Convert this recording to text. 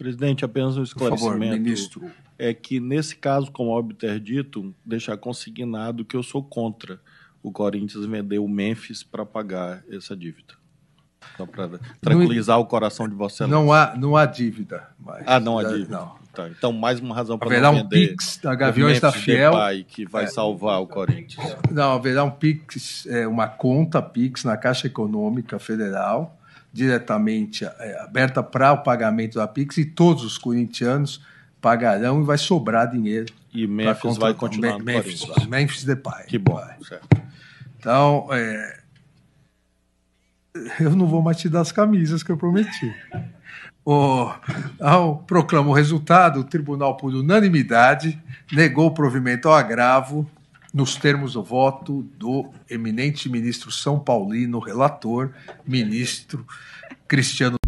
Presidente, apenas um esclarecimento. Favor, ministro. É que, nesse caso, como óbvio ter dito, deixar consignado que eu sou contra o Corinthians vender o Memphis para pagar essa dívida. Só para tranquilizar não, o coração de você. Não há, não há dívida. Mas, ah, não há dívida. Não. Tá, então, mais uma razão para não vender. Haverá um Pix da Gaviões da Fiel. Depay, que vai é, salvar o Corinthians. Não, haverá um Pix, é, uma conta Pix na Caixa Econômica Federal, diretamente é, aberta para o pagamento da Pix, e todos os corintianos pagarão e vai sobrar dinheiro. E Memphis vai continuar no Memphis, Corinthians. Memphis Depay. Que bom. Então, é, eu não vou mais te dar as camisas que eu prometi. O, ao proclamar o resultado, o tribunal, por unanimidade, negou o provimento ao agravo nos termos do voto do eminente ministro São Paulino, relator, ministro Cristiano